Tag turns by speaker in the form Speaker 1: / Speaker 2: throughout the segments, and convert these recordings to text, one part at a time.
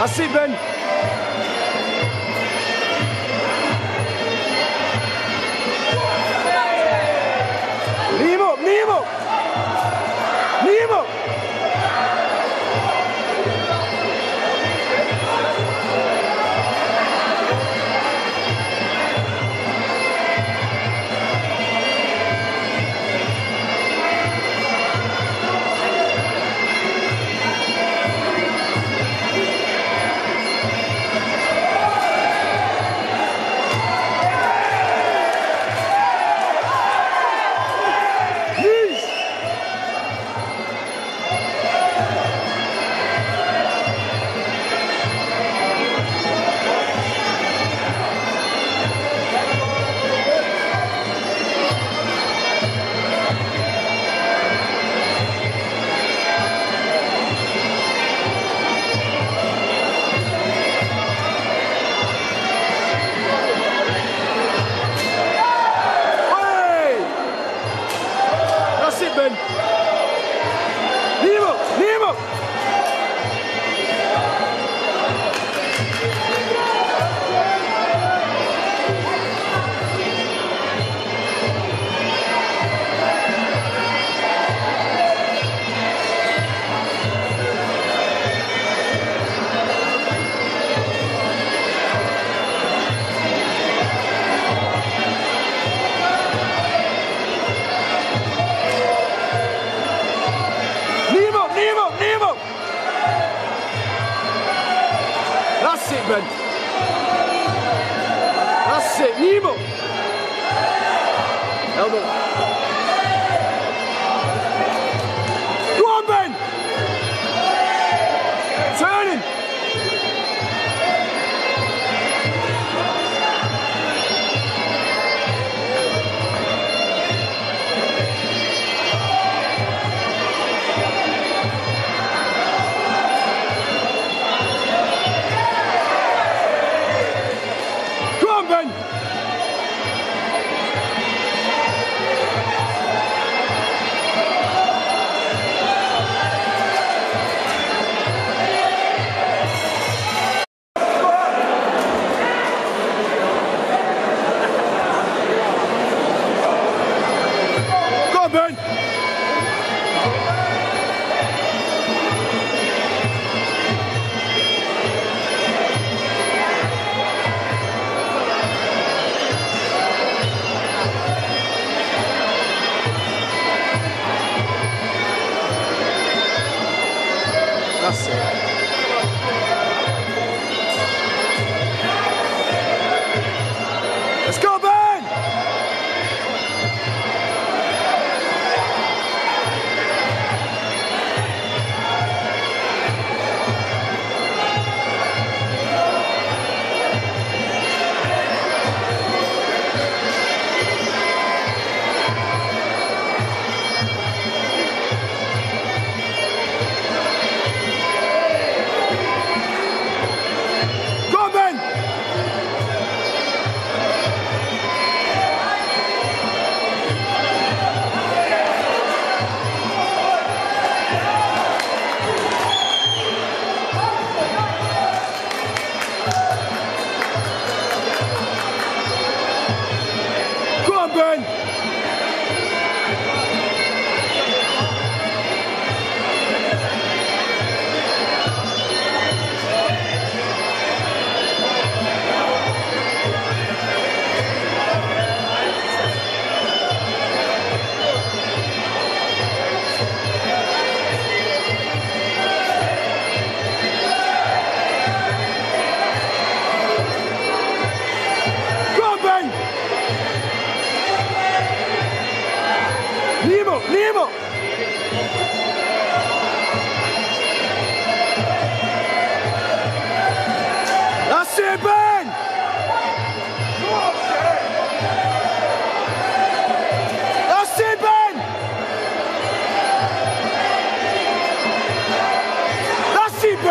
Speaker 1: Assi ben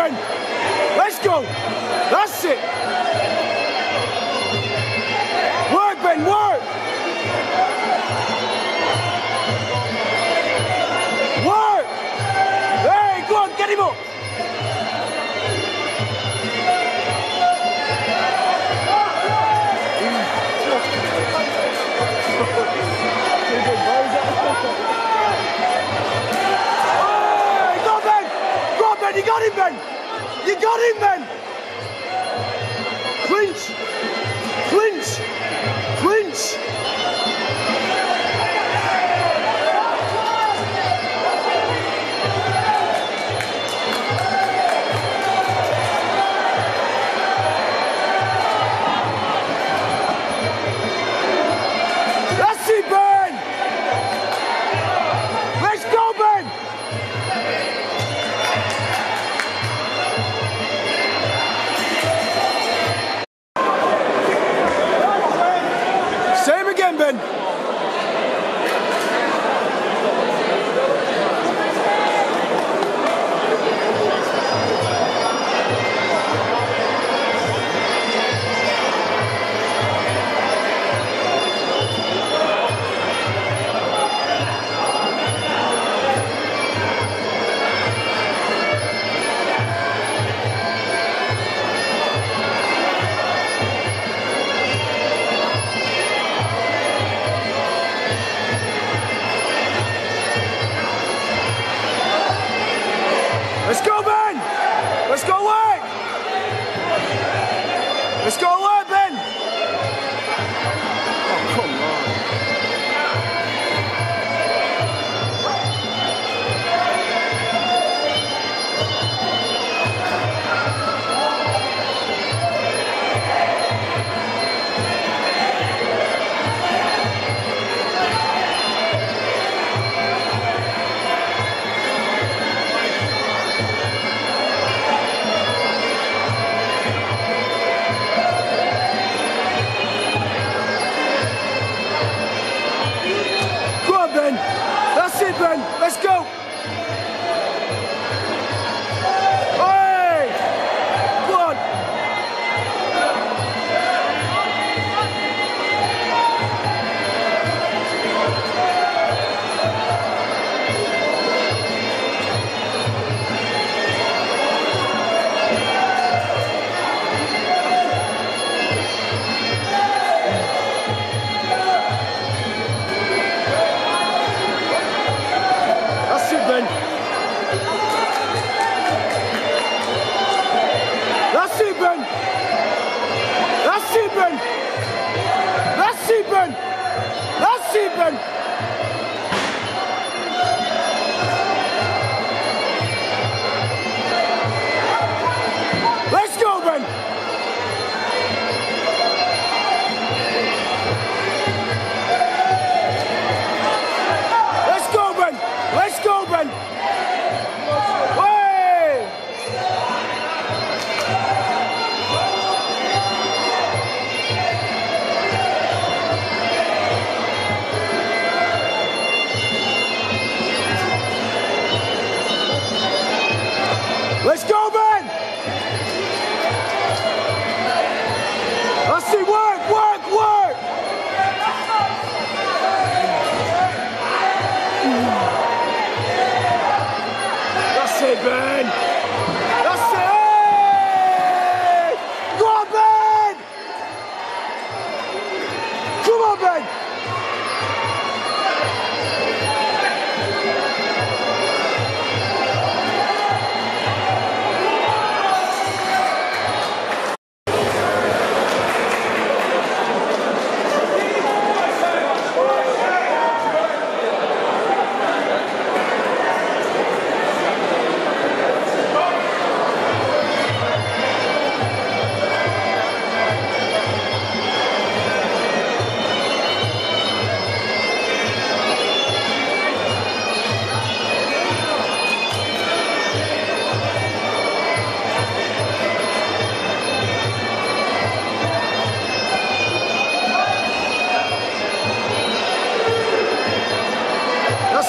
Speaker 1: win. Let's go. That's it. Work, Ben, work. Work. Hey, go on, get him up. You got him, man. You got him, man.
Speaker 2: Amen.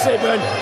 Speaker 2: Sibbon